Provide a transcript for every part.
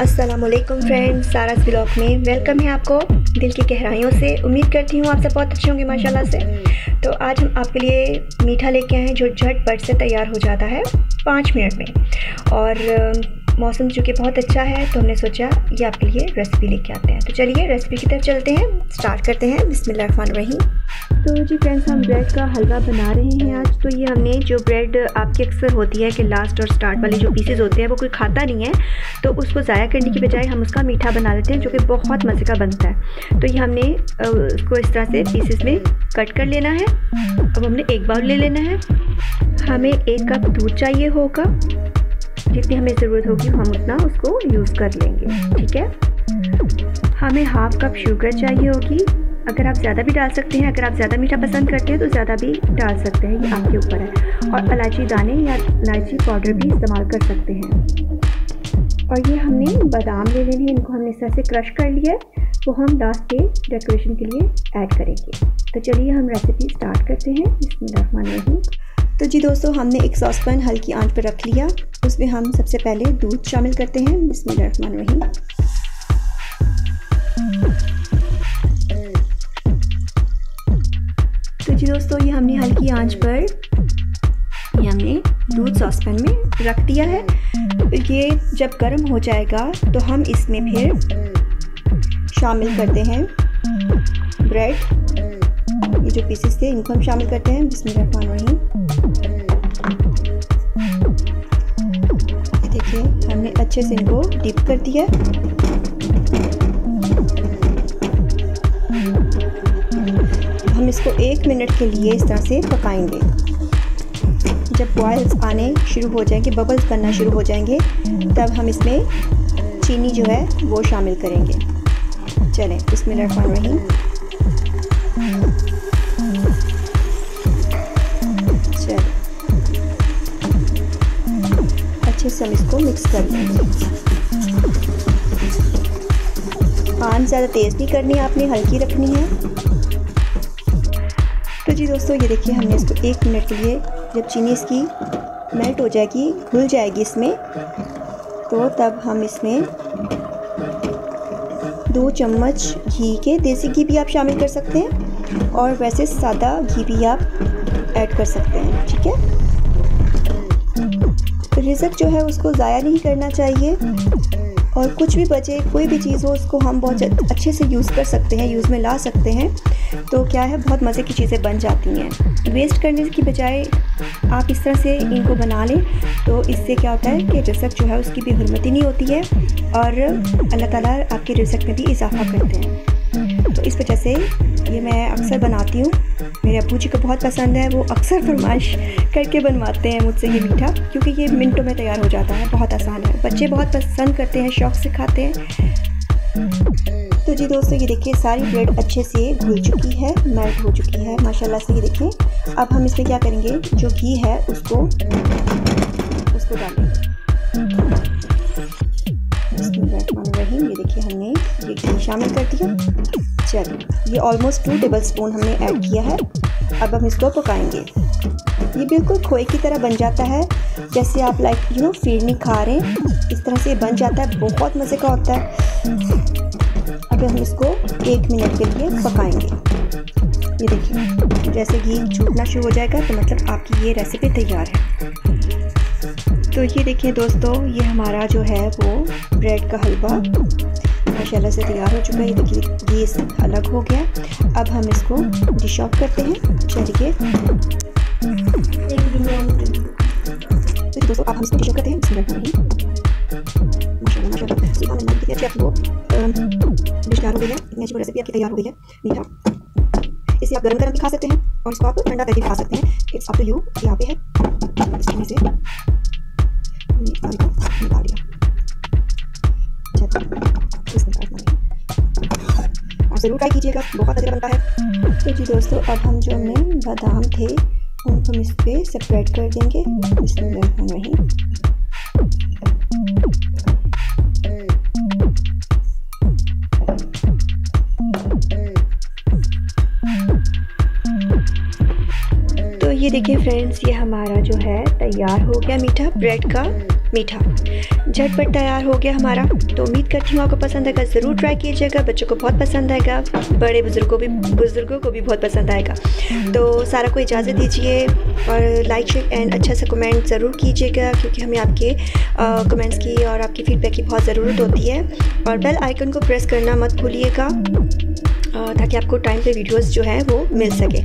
अस्सलाम वालेकुम फ्रेंड्स सारा ब्लॉग में वेलकम है आपको दिल की गहराइयों से। उम्मीद करती हूँ आप सब बहुत अच्छे होंगे, माशाल्लाह से। तो आज हम आपके लिए मीठा लेके आए हैं, जो झटपट से तैयार हो जाता है पाँच मिनट में। और मौसम चूँकि बहुत अच्छा है तो हमने सोचा ये आपके लिए रेसिपी लेके आते हैं। तो चलिए रेसिपी की तरफ़ चलते हैं स्टार्ट करते हैं। रही तो जी फ्रेंड्स हम ब्रेड का हलवा बना रहे हैं आज। तो ये हमने जो ब्रेड आपकी अक्सर होती है कि लास्ट और स्टार्ट वाले जो पीसेज होते हैं, वो कोई खाता नहीं है। तो उसको ज़ाया करने की बजाय हम उसका मीठा बना लेते हैं, जो कि बहुत मज़े का बनता है। तो ये हमने उसको इस तरह से पीसेस में कट कर लेना है। अब हमने एक बाउल ले लेना है। हमें एक कप दूध चाहिए होगा। जितनी हमें ज़रूरत होगी, हम उतना उसको यूज़ कर लेंगे, ठीक है? हमें हाफ़ कप शुगर चाहिए होगी। अगर आप ज़्यादा भी डाल सकते हैं, अगर आप ज़्यादा मीठा पसंद करते हैं तो ज़्यादा भी डाल सकते हैं ये आपके ऊपर है। और इलायची दाने या इलायची पाउडर भी इस्तेमाल कर सकते हैं। और ये हमने बादाम ले लेने इनको हमने इस तरह से क्रश कर लिया है। वो हम लास्ट के डेकोरेशन के लिए ऐड करेंगे। तो चलिए हम रेसिपी स्टार्ट करते हैं। इसमें तो जी दोस्तों, हमने एक सॉसपैन हल्की आँच पर रख लिया। उसमें हम सबसे पहले दूध शामिल करते हैं। बिस्मिल्लाह दोस्तों, ये हमने हल्की आँच पर। ये हमने दूध सॉसपैन में रख दिया है। ये जब गर्म हो जाएगा तो हम इसमें फिर शामिल करते हैं ब्रेड ये जो पीसेस थे, इनको हम शामिल करते हैं, जिसमें बिस्मिल्लाह रही देखिए, हमने अच्छे से इनको डिप कर दिया। इसको एक मिनट के लिए इस तरह से पकाएँगे। जब बॉयल्स आने शुरू हो जाएँगे बबल्स बनना शुरू हो जाएँगे, तब हम इसमें चीनी जो है, वो शामिल करेंगे। चलें, इसमें रही अच्छे से हम इसको मिक्स कर देंगे पान ज़्यादा तेज़ नहीं करनी, आपने हल्की रखनी है। जी दोस्तों, ये देखिए हमने इसको एक मिनट के लिए जब चीनी इसकी मेल्ट हो जाएगी, घुल जाएगी इसमें तो तब हम इसमें दो चम्मच घी के देसी घी भी आप शामिल कर सकते हैं और वैसे सादा घी भी आप ऐड कर सकते हैं, ठीक है? रिज़क जो है उसको ज़ाया नहीं करना चाहिए और कुछ भी बचे, कोई भी चीज़ हो, उसको हम बहुत अच्छे से यूज़ कर सकते हैं यूज़ में ला सकते हैं। तो क्या है, बहुत मज़े की चीज़ें बन जाती हैं। वेस्ट करने की बजाय आप इस तरह से इनको बना लें तो इससे क्या होता है कि रिजक जो है उसकी भी हरमती नहीं होती है और अल्लाह ताला आपके रिजक में भी इजाफ़ा करते हैं। तो इस वजह से ये मैं अक्सर बनाती हूँ। मेरे अबू जी को बहुत पसंद है, वो अक्सर फरमाइश करके बनवाते हैं मुझसे ये मीठा, क्योंकि ये मिनटों में तैयार हो जाता है, बहुत आसान है। बच्चे बहुत पसंद करते हैं, शौक़ से खाते हैं। जी दोस्तों, ये देखिए, सारी ब्रेड अच्छे से घुल चुकी है, मेल्ट हो चुकी है, माशाल्लाह से ये देखिए। अब हम इसमें क्या करेंगे, जो घी है, उसको उसको डालेंगे। ये देखिए, हमने ये घी शामिल कर दिया। चलिए, ये ऑलमोस्ट टू टेबल स्पून हमने ऐड किया है। अब हम इसको पकाएँगे। ये बिल्कुल खोए की तरह बन जाता है, जैसे आप लाइक यू नो फिरनी खा रहे हैं, इस तरह से बन जाता है, बहुत मज़े का होता है। अब हम इसको एक मिनट के लिए पकाएँगे। ये देखिए, जैसे घी छूटना शुरू हो जाएगा तो मतलब आपकी ये रेसिपी तैयार है। तो ये देखिए दोस्तों, ये हमारा जो है वो ब्रेड का हलवा, माशाल्लाह से तैयार हो चुका है। ये देखिए घी अलग हो गया। अब हम इसको डिश ऑफ़ करते हैं, चलिए। तो दोस्तों हम इसको डिश ऑफ़ करते हैं डिश तैयार हो। गई है रेसिपी आपकी तैयार हो गई है। मीठा। इसे आप गर्म गर्म भी खा सकते हैं और इसको आप ठंडा करके खा सकते हैं। इट्स अप टू यू यहाँ पे है। इसमें से ज़रूर ट्राई कीजिएगा, बहुत अच्छा बनता है। तो जी दोस्तों, अब हम जो हमने बादाम थे, उनको हम इस पर सेपरेट कर देंगे। इसमें ये देखिए फ्रेंड्स ये हमारा जो है, तैयार हो गया मीठा ब्रेड का मीठा। झटपट तैयार हो गया हमारा। तो उम्मीद करती हूँ आपको पसंद आएगा, ज़रूर ट्राई कीजिएगा। बच्चों को बहुत पसंद आएगा, बड़े बुज़ुर्गों भी, बुज़ुर्गों को भी बहुत पसंद आएगा। तो सारा को इजाज़त दीजिए और लाइक शेयर एंड अच्छा सा कमेंट ज़रूर कीजिएगा, क्योंकि हमें आपके कमेंट्स की और आपकी फ़ीडबैक की बहुत ज़रूरत होती है। और बेल आइकन को प्रेस करना मत भूलिएगा। ताकि आपको टाइम पे वीडियोस जो हैं वो मिल सके।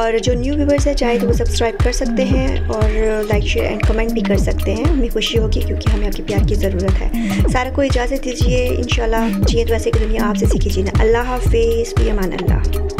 और जो न्यू व्यूवर्स हैं, चाहे तो वो सब्सक्राइब कर सकते हैं और लाइक शेयर एंड कमेंट भी कर सकते हैं। हमें खुशी होगी क्योंकि हमें आपके प्यार की ज़रूरत है। सारा को इजाज़त दीजिए इन जी तो वैसे की दुनिया आपसे सीखी जीना। अल्लाह हाफिज़ पी अमान अल्लाह।